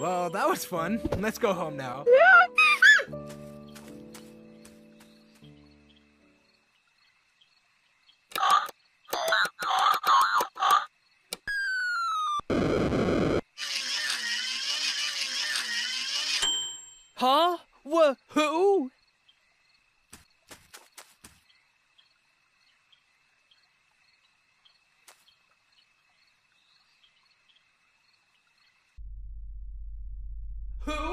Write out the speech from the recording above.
Well, that was fun. Let's go home now. Huh? Wha- who? Who?